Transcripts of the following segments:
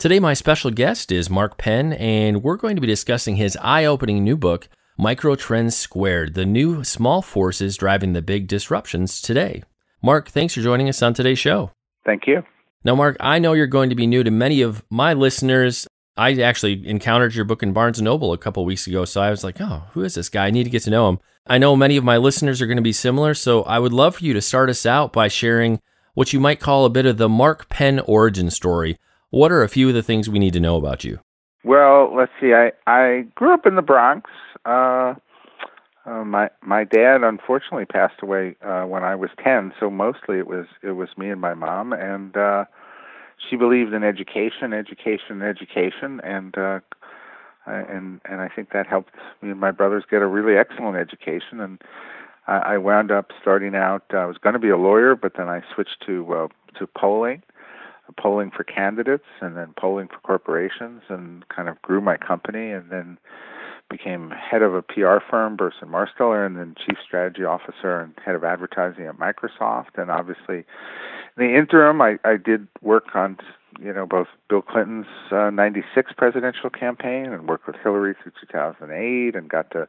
Today, my special guest is Mark Penn, and we're going to be discussing his eye opening new book, Microtrends Squared The New Small Forces Driving the Big Disruptions Today. Mark, thanks for joining us on today's show. Thank you. Now, Mark, I know you're going to be new to many of my listeners. I actually encountered your book in Barnes and Noble a couple weeks ago, so I was like, "Oh, who is this guy? I need to get to know him." I know many of my listeners are going to be similar, so I would love for you to start us out by sharing what you might call a bit of the Mark Penn origin story. What are a few of the things we need to know about you? Well, let's see. I I grew up in the Bronx. Uh, uh, my my dad unfortunately passed away uh, when I was ten, so mostly it was it was me and my mom, and uh, she believed in education, education, education, and uh, and and I think that helped me and my brothers get a really excellent education. And I, I wound up starting out. I was going to be a lawyer, but then I switched to uh, to polling, polling for candidates, and then polling for corporations, and kind of grew my company, and then became head of a PR firm, Burson Marsteller, and then chief strategy officer and head of advertising at Microsoft. And obviously, in the interim, I, I did work on, you know, both Bill Clinton's uh, 96 presidential campaign and worked with Hillary through 2008 and got to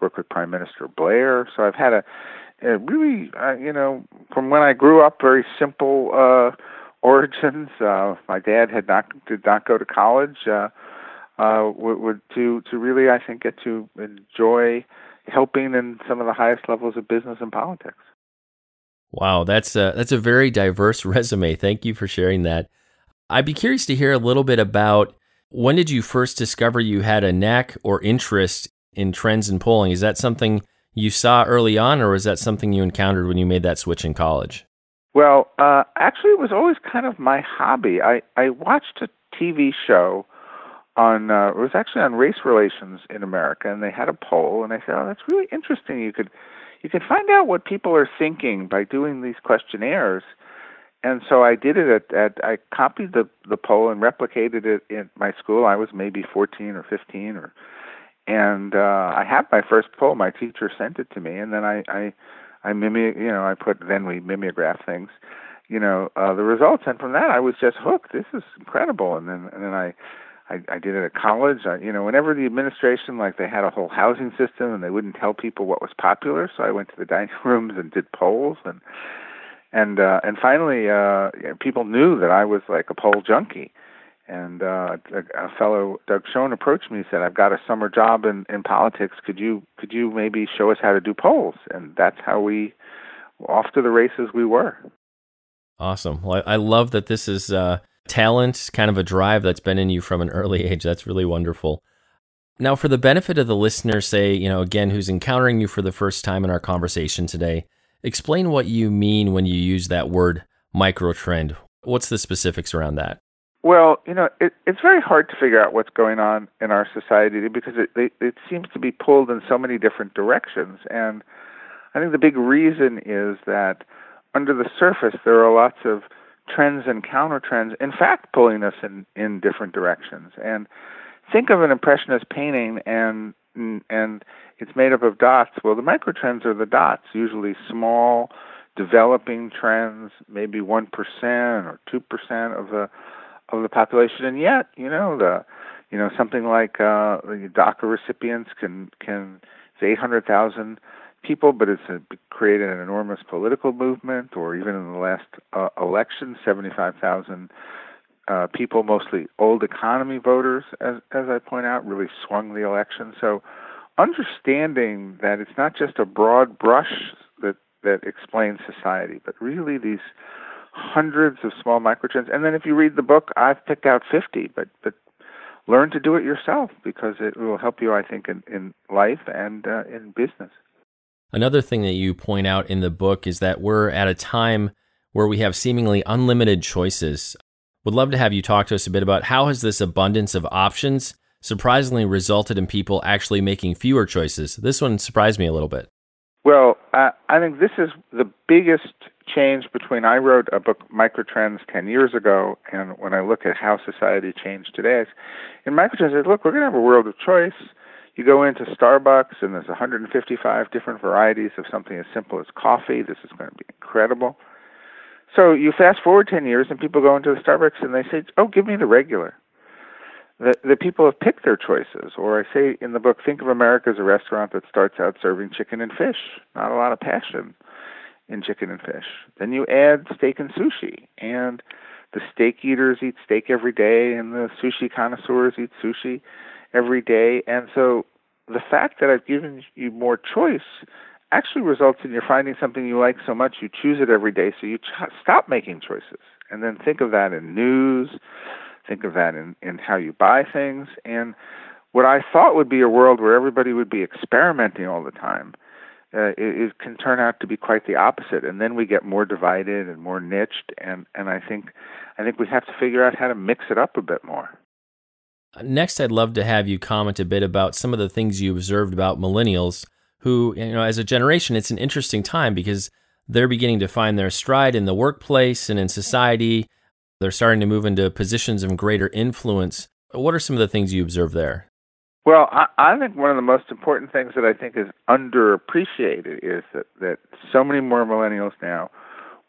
work with Prime Minister Blair. So I've had a, a really, uh, you know, from when I grew up, very simple uh, origins. Uh, my dad had not did not go to college. Uh, uh, would, would to to really I think get to enjoy helping in some of the highest levels of business and politics. Wow, that's a, that's a very diverse resume. Thank you for sharing that. I'd be curious to hear a little bit about when did you first discover you had a knack or interest in trends and polling? Is that something you saw early on, or was that something you encountered when you made that switch in college? Well, uh, actually, it was always kind of my hobby. I, I watched a TV show on uh, it was actually on race relations in America, and they had a poll, and I said, "Oh, that's really interesting. You could you could find out what people are thinking by doing these questionnaires." And so I did it at, at I copied the the poll and replicated it in my school. I was maybe 14 or 15 or and uh I had my first poll. My teacher sent it to me and then I I I mimic, you know, I put then we mimeograph things, you know, uh the results and from that I was just hooked. This is incredible. And then and then I I, I did it at college. I, you know, whenever the administration like they had a whole housing system and they wouldn't tell people what was popular, so I went to the dining rooms and did polls and and uh, and finally uh, people knew that I was like a poll junkie. And uh, a, fellow Doug Schoen approached me and said, "I've got a summer job in in politics. Could you could you maybe show us how to do polls?" And that's how we off to the races we were. Awesome. Well, I love that this is uh, talent, kind of a drive that's been in you from an early age. That's really wonderful. Now, for the benefit of the listener, say, you know, again, who's encountering you for the first time in our conversation today, explain what you mean when you use that word micro trend. What's the specifics around that? Well, you know, it, it's very hard to figure out what's going on in our society because it, it, it seems to be pulled in so many different directions. And I think the big reason is that under the surface, there are lots of trends and counter trends, in fact, pulling us in, in different directions. And think of an impressionist painting and and it's made up of dots. Well, the microtrends are the dots, usually small, developing trends, maybe one percent or two percent of the of the population. And yet, you know, the you know something like uh, the DACA recipients can can it's eight hundred thousand people, but it's a, created an enormous political movement, or even in the last uh, election, 75,000 uh, people, mostly old economy voters, as, as I point out, really swung the election. So understanding that it's not just a broad brush that, that explains society, but really these hundreds of small microtrends. And then if you read the book, I've picked out 50, but, but learn to do it yourself because it will help you, I think, in, in life and uh, in business. Another thing that you point out in the book is that we're at a time where we have seemingly unlimited choices. Would love to have you talk to us a bit about how has this abundance of options surprisingly resulted in people actually making fewer choices. This one surprised me a little bit. Well, uh, I think this is the biggest change between I wrote a book, Microtrends, 10 years ago, and when I look at how society changed today. In Microtrends, I said, look, we're going to have a world of choice. You go into Starbucks and there's 155 different varieties of something as simple as coffee. This is going to be incredible. So you fast forward 10 years and people go into the Starbucks and they say, "Oh, give me the regular." that, that people have picked their choices. Or I say in the book, think of America as a restaurant that starts out serving chicken and fish, not a lot of passion in chicken and fish. Then you add steak and sushi, and the steak eaters eat steak every day, and the sushi connoisseurs eat sushi every day. And so the fact that I've given you more choice actually results in you finding something you like so much you choose it every day, so you ch- stop making choices. And then think of that in news, think of that in, in how you buy things. And what I thought would be a world where everybody would be experimenting all the time uh, it, it can turn out to be quite the opposite, and then we get more divided and more niched. And and I think I think we have to figure out how to mix it up a bit more. Next, I'd love to have you comment a bit about some of the things you observed about millennials, who you know, as a generation, it's an interesting time because they're beginning to find their stride in the workplace and in society. They're starting to move into positions of greater influence. What are some of the things you observe there? Well, I, I think one of the most important things that I think is underappreciated is that, that so many more millennials now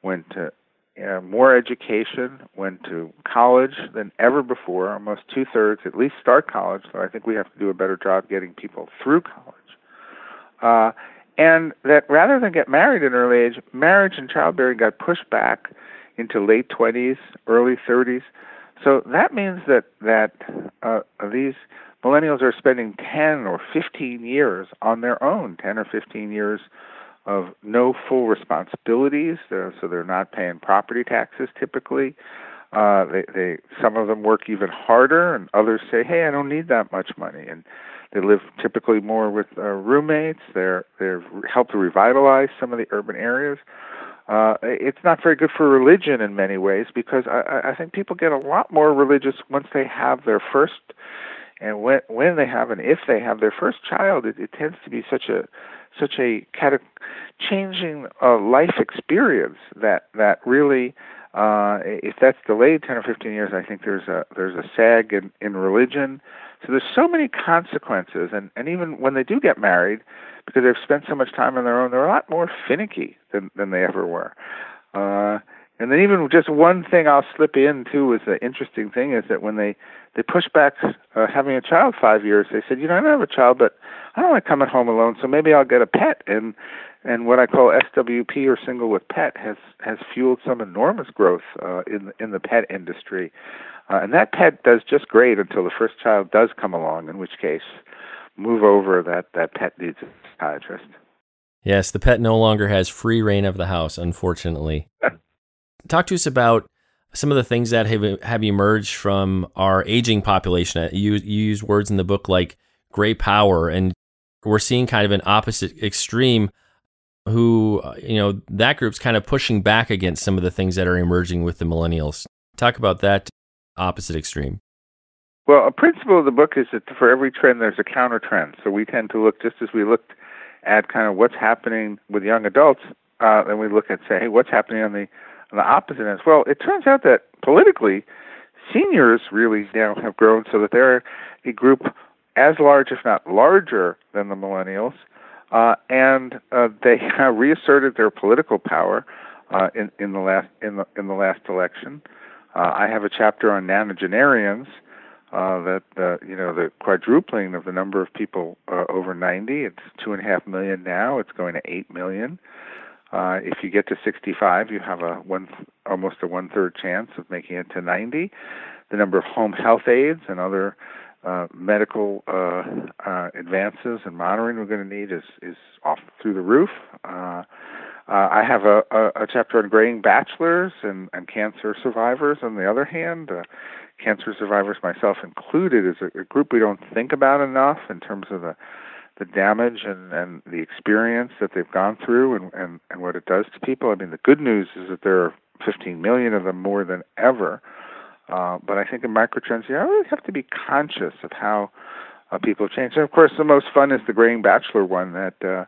went to uh, more education, went to college than ever before. Almost two thirds at least start college, so I think we have to do a better job getting people through college. Uh, and that rather than get married an early age, marriage and childbearing got pushed back into late 20s, early 30s. So that means that that uh, these millennials are spending 10 or 15 years on their own, 10 or 15 years of no full responsibilities. So they're not paying property taxes typically. Uh, they, they, some of them work even harder, and others say, "Hey, I don't need that much money." And they live typically more with uh, roommates. They're they're helped to revitalize some of the urban areas. Uh, it's not very good for religion in many ways because I, I think people get a lot more religious once they have their first and when when they have and if they have their first child, it, it tends to be such a such a of changing uh, life experience that that really uh, if that's delayed 10 or 15 years, I think there's a there's a sag in, in religion. So there's so many consequences, and and even when they do get married, because they've spent so much time on their own, they're a lot more finicky than than they ever were. Uh, and then even just one thing I'll slip in too is the interesting thing is that when they they pushed back uh, having a child five years, they said, you know, I don't have a child, but I don't like coming home alone, so maybe I'll get a pet. And and what I call SWP or single with pet has has fueled some enormous growth uh, in in the pet industry. Uh, and that pet does just great until the first child does come along, in which case, move over that that pet needs a psychiatrist. Yes, the pet no longer has free reign of the house, unfortunately. Talk to us about some of the things that have have emerged from our aging population. You, you use words in the book like "gray power," and we're seeing kind of an opposite extreme. Who you know that group's kind of pushing back against some of the things that are emerging with the millennials. Talk about that opposite extreme. Well, a principle of the book is that for every trend, there's a counter trend. So we tend to look just as we looked at kind of what's happening with young adults, uh, we look at say, hey, what's happening on the on the opposite ends. Well, it turns out that politically, seniors really now have grown so that they're a group as large, if not larger, than the millennials, uh, and uh, they have reasserted their political power uh, in, in the last in the in the last election. Uh, I have a chapter on nonagenarians. Uh, that uh, you know the quadrupling of the number of people uh, over 90. It's two and a half million now. It's going to eight million. Uh, if you get to 65, you have a one almost a one third chance of making it to 90. The number of home health aides and other uh, medical uh, uh, advances and monitoring we're going to need is is off through the roof. Uh, I have a, a, a chapter on graying bachelors and, and cancer survivors. On the other hand, cancer survivors, myself included, is a, a group we don't think about enough in terms of the the damage and, and the experience that they've gone through and, and, and what it does to people. I mean, the good news is that there are 15 million of them more than ever. Uh, but I think in microtrends, you really have to be conscious of how uh, people change. And of course, the most fun is the graying bachelor one. That uh,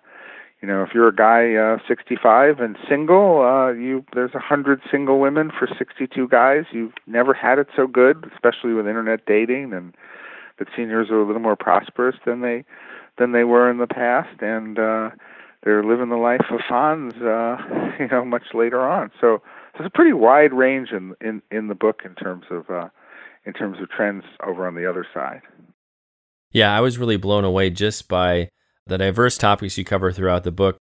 you know, if you're a guy uh, 65 and single, uh, you there's a hundred single women for 62 guys. You've never had it so good, especially with internet dating, and that seniors are a little more prosperous than they than they were in the past, and uh, they're living the life of Fonz, uh, you know, much later on. So, so it's a pretty wide range in in in the book in terms of uh, in terms of trends over on the other side. Yeah, I was really blown away just by the diverse topics you cover throughout the book.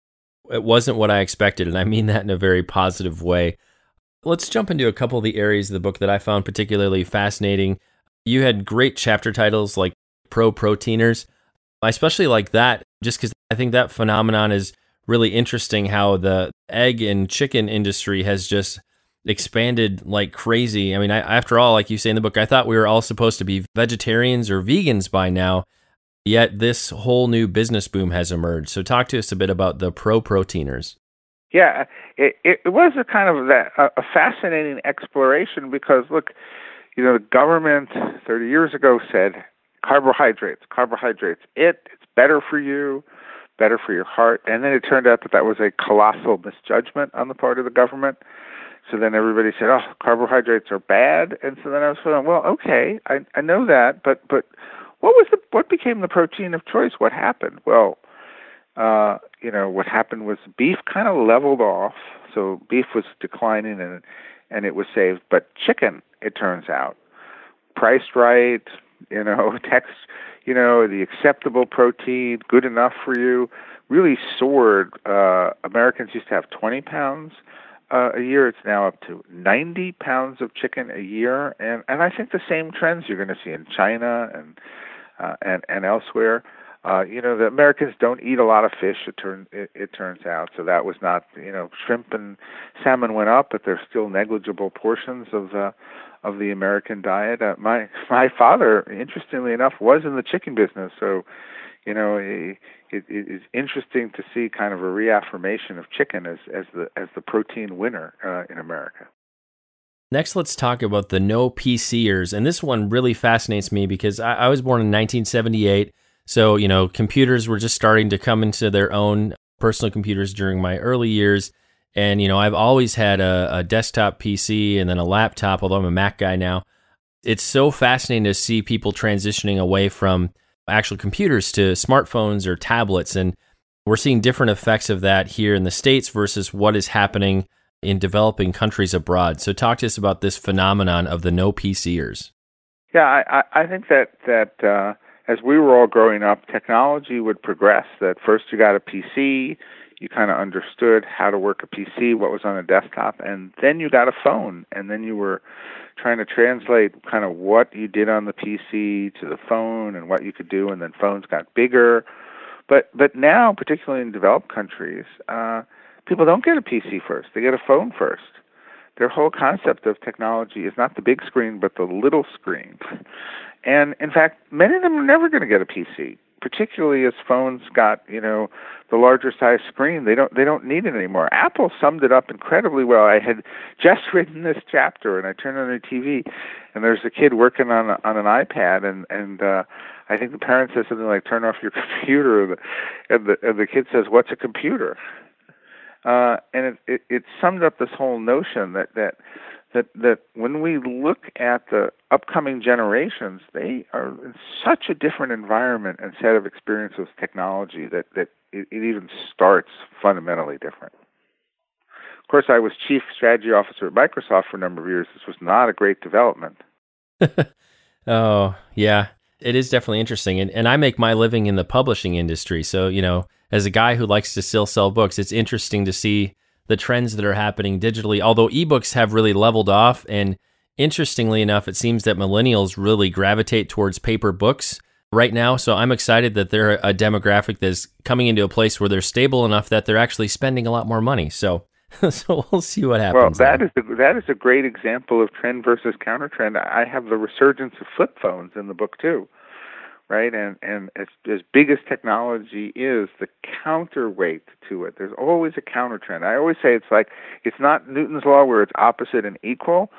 It wasn't what I expected, and I mean that in a very positive way. Let's jump into a couple of the areas of the book that I found particularly fascinating. You had great chapter titles like Pro Proteiners. I especially like that just because I think that phenomenon is really interesting how the egg and chicken industry has just expanded like crazy. I mean, I, after all, like you say in the book, I thought we were all supposed to be vegetarians or vegans by now. Yet this whole new business boom has emerged. So talk to us a bit about the pro proteiners. Yeah, it, it was a kind of a fascinating exploration because look, you know, the government 30 years ago said carbohydrates, carbohydrates, it, it's better for you, better for your heart. And then it turned out that that was a colossal misjudgment on the part of the government. So then everybody said, "Oh, carbohydrates are bad," and so then I was feeling, "Well, okay, I I know that, but but what was the what became the protein of choice? What happened? Well, uh, you know, what happened was beef kind of leveled off. So beef was declining and and it was saved, but chicken, it turns out, priced right, you know, text, you know, the acceptable protein, good enough for you, really soared. Uh, Americans used to have 20 pounds uh, a year. It's now up to 90 pounds of chicken a year, and and I think the same trends you're going to see in China and uh, and and elsewhere. Uh, you know, the Americans don't eat a lot of fish. It turn it, it turns out, so that was not you know shrimp and salmon went up, but they're still negligible portions of the of the American diet. Uh, my my father, interestingly enough, was in the chicken business, so you know it, it is interesting to see kind of a reaffirmation of chicken as as the as the protein winner uh, in America. Next, let's talk about the no PCers. And this one really fascinates me because I, I, was born in 1978. So, you know, computers were just starting to come into their own personal computers during my early years. And, you know, I've always had a, a desktop PC and then a laptop, although I'm a Mac guy now. It's so fascinating to see people transitioning away from actual computers to smartphones or tablets. And we're seeing different effects of that here in the States versus what is happening in developing countries abroad. So, talk to us about this phenomenon of the no PCers. Yeah, I, I think that that uh, as we were all growing up, technology would progress. That first you got a PC, you kind of understood how to work a PC, what was on a desktop, and then you got a phone, and then you were trying to translate kind of what you did on the PC to the phone and what you could do, and then phones got bigger. But but now, particularly in developed countries, uh, people don't get a PC first; they get a phone first. Their whole concept of technology is not the big screen, but the little screen. And in fact, many of them are never going to get a PC, particularly as phones got you know the larger size screen. They don't they don't need it anymore. Apple summed it up incredibly well. I had just written this chapter, and I turned on the TV, and there's a kid working on a, on an iPad, and and uh, I think the parent says something like "Turn off your computer," and the and the, and the kid says, "What's a computer?" Uh, and it, it, it summed up this whole notion that that that that when we look at the upcoming generations, they are in such a different environment and set of experiences with technology that that it, it even starts fundamentally different. Of course, I was chief strategy officer at Microsoft for a number of years. This was not a great development. oh yeah, it is definitely interesting, and and I make my living in the publishing industry, so you know as a guy who likes to still sell books, it's interesting to see the trends that are happening digitally. Although ebooks have really leveled off, and interestingly enough, it seems that millennials really gravitate towards paper books right now. So I'm excited that they're a demographic that's coming into a place where they're stable enough that they're actually spending a lot more money. So. so we'll see what happens. Well, that is a, that is a great example of trend versus counter trend. I have the resurgence of flip phones in the book too right? And and as as big as technology is, the counterweight to it, there's always a counter trend. I always say it's like it's not Newton's law where it's opposite and equal,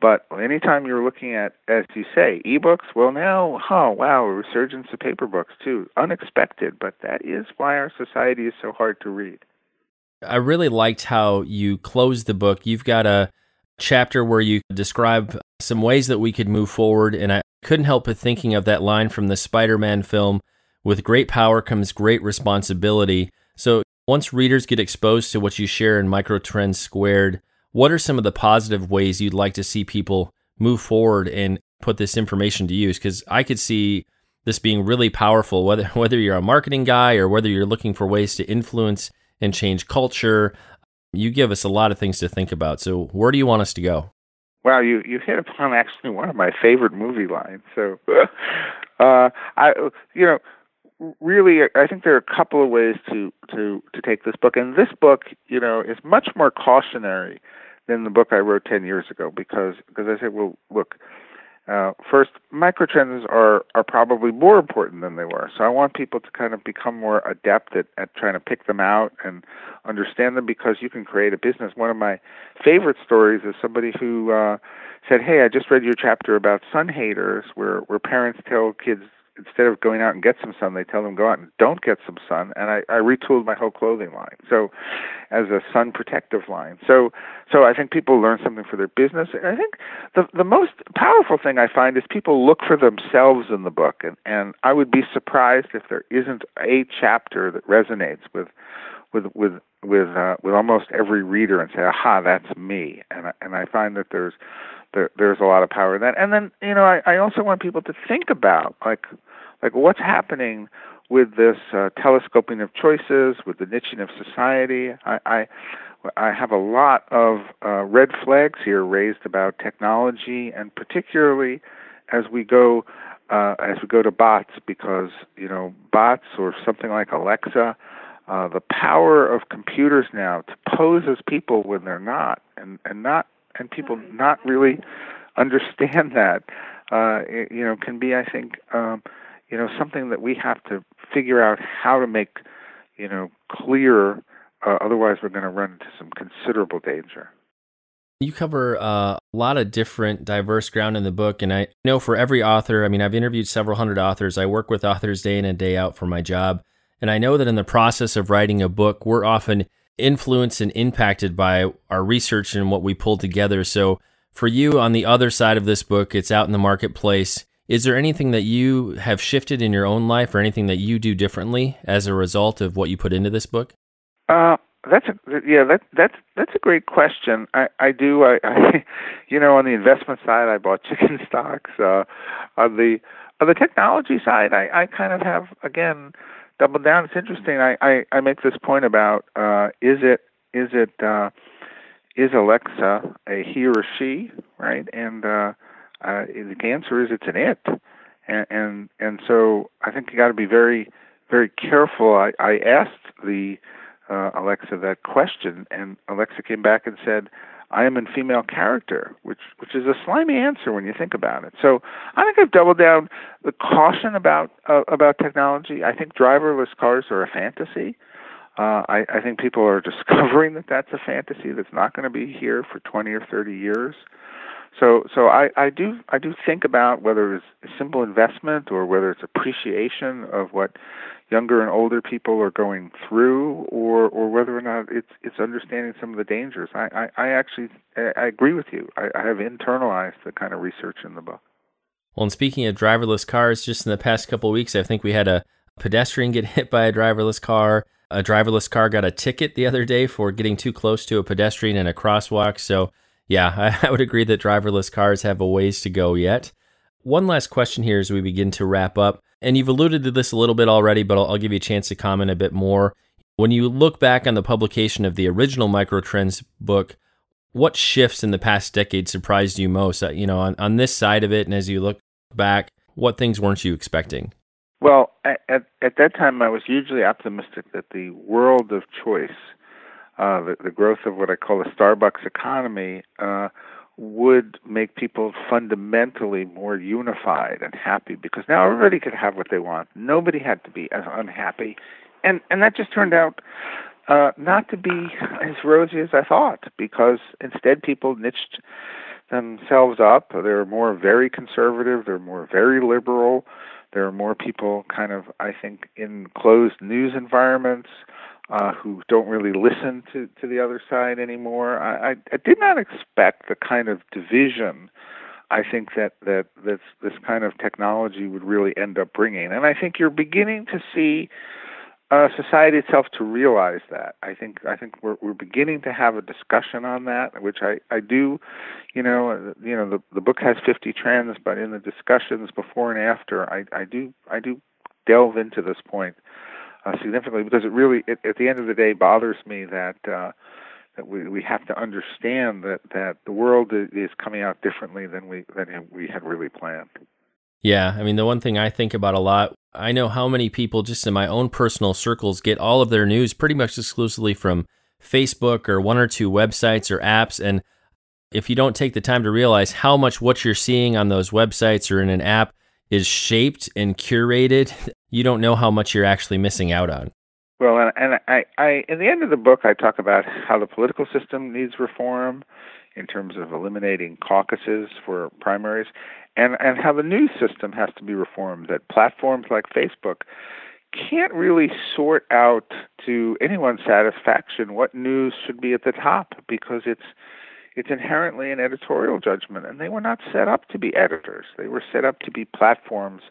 but anytime you're looking at, as you say, ebooks, well now, oh wow, a resurgence of paper books too, unexpected, but that is why our society is so hard to read. I really liked how you closed the book. You've got a chapter where you describe some ways that we could move forward, and I, couldn't help but thinking of that line from the Spider Man film with great power comes great responsibility. So, once readers get exposed to what you share in Microtrends Squared, what are some of the positive ways you'd like to see people move forward and put this information to use because I could see this being really powerful whether whether you're a marketing guy or whether you're looking for ways to influence and change culture. You give us a lot of things to think about. So, where do you want us to go? Wow, you you hit upon actually one of my favorite movie lines. So, uh, I you know really I think there are a couple of ways to to to take this book, and this book you know is much more cautionary than the book I wrote ten years ago because because I said, well, look, uh, first, microtrends are, are probably more important than they were. So I want people to kind of become more adept at, at trying to pick them out and understand them because you can create a business. One of my favorite stories is somebody who uh, said, Hey, I just read your chapter about sun haters, where, where parents tell kids instead of going out and get some sun, they tell them go out and don't get some sun. And I, I retooled my whole clothing line so as a sun protective line. So so I think people learn something for their business. And I think the the most powerful thing I find is people look for themselves in the book, and and I would be surprised if there isn't a chapter that resonates with with with with uh, with almost every reader and say, "Aha, that's me." And I, and I find that there's there, there's a lot of power in that. And then you know, I, I also want people to think about like like what's happening with this uh, telescoping of choices, with the niching of society. I, I I have a lot of uh, red flags here raised about technology, and particularly as we go uh, as we go to bots, because you know bots or something like Alexa, uh, the power of computers now to pose as people when they're not, and and not and people not really understand that, uh, you know, can be I think um, you know something that we have to figure out how to make you know clear uh, otherwise, we're going to run into some considerable danger. You cover uh, a lot of different diverse ground in the book. And I know for every author, I mean, I've interviewed several hundred authors. I work with authors day in and day out for my job. And I know that in the process of writing a book, we're often influenced and impacted by our research and what we pull together. So for you on the other side of this book, it's out in the marketplace. Is there anything that you have shifted in your own life or anything that you do differently as a result of what you put into this book? Uh, that's a, yeah, that that's that's a great question. I I do I, I you know on the investment side I bought chicken stocks. Uh, on the on the technology side I I kind of have again doubled down. It's interesting. I I, I make this point about uh, is it is it uh, is Alexa a he or she right? And uh, uh, the answer is it's an it. And and and so I think you got to be very very careful. I I asked the uh, Alexa that question, and Alexa came back and said, "I am in female character," which which is a slimy answer when you think about it. So I think I've doubled down the caution about uh, about technology. I think driverless cars are a fantasy. Uh, I, I think people are discovering that that's a fantasy that's not going to be here for 20 or 30 years. So, so I, I do I do think about whether it's a simple investment or whether it's appreciation of what younger and older people are going through, or or whether or not it's it's understanding some of the dangers. I I, I actually I agree with you. I, I have internalized the kind of research in the book. Well, and speaking of driverless cars, just in the past couple of weeks, I think we had a pedestrian get hit by a driverless car. A driverless car got a ticket the other day for getting too close to a pedestrian in a crosswalk. So, yeah, I, would agree that driverless cars have a ways to go yet. One last question here as we begin to wrap up. And you've alluded to this a little bit already, but I'll, I'll give you a chance to comment a bit more. When you look back on the publication of the original Microtrends book, what shifts in the past decade surprised you most? Uh, you know, on, on this side of it, and as you look back, what things weren't you expecting? Well, at at that time, I was hugely optimistic that the world of choice, uh, the, the growth of what I call a Starbucks economy, uh, would make people fundamentally more unified and happy because now everybody could have what they want. Nobody had to be as unhappy, and and that just turned out uh, not to be as rosy as I thought because instead people niched themselves up. They're more very conservative. They're more very liberal. There are more people kind of I think in closed news environments uh, who don't really listen to, to the other side anymore. I, I, I did not expect the kind of division I think that, that this, this kind of technology would really end up bringing. And I think you're beginning to see uh, society itself to realize that. I think I think we're we're beginning to have a discussion on that, which I I do, you know, you know the the book has 50 trends, but in the discussions before and after, I I do I do delve into this point uh, significantly because it really it, at the end of the day bothers me that. Uh, that we we have to understand that that the world is coming out differently than we than we had really planned. Yeah, I mean the one thing I think about a lot I know how many people just in my own personal circles get all of their news pretty much exclusively from Facebook or one or two websites or apps. And if you don't take the time to realize how much what you're seeing on those websites or in an app is shaped and curated, you don't know how much you're actually missing out on. Well, and, and I, I, in the end of the book, I talk about how the political system needs reform in terms of eliminating caucuses for primaries, and and how the news system has to be reformed. That platforms like Facebook can't really sort out to anyone's satisfaction what news should be at the top because it's it's inherently an editorial judgment, and they were not set up to be editors. They were set up to be platforms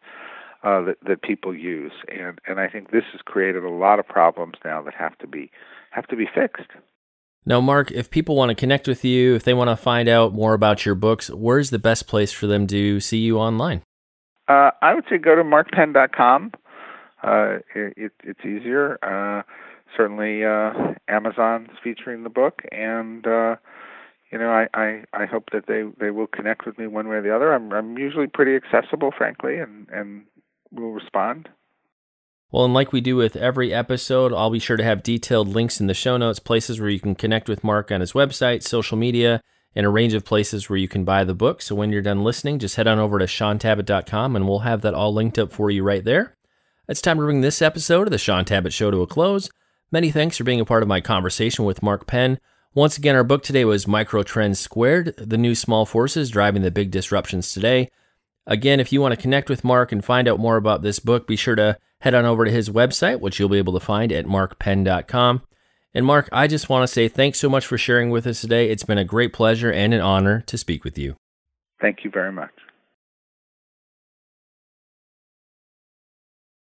uh, that that people use, and and I think this has created a lot of problems now that have to be have to be fixed. Now, Mark, if people want to connect with you, if they want to find out more about your books, where's the best place for them to see you online? Uh, I would say go to markpenn.com. Uh, it, it's easier. Uh, certainly, uh, Amazon's featuring the book, and uh, you know, I, I, I hope that they, they will connect with me one way or the other. I'm I'm usually pretty accessible, frankly, and and will respond. Well, and like we do with every episode, I'll be sure to have detailed links in the show notes, places where you can connect with Mark on his website, social media, and a range of places where you can buy the book. So when you're done listening, just head on over to shauntabatt.com and we'll have that all linked up for you right there. It's time to bring this episode of the Shaun Tabatt Show to a close. Many thanks for being a part of my conversation with Mark Penn. Once again, our book today was Microtrends Squared The New Small Forces Driving the Big Disruptions Today. Again, if you want to connect with Mark and find out more about this book, be sure to head on over to his website, which you'll be able to find at markpenn.com. And Mark, I just want to say thanks so much for sharing with us today. It's been a great pleasure and an honor to speak with you. Thank you very much.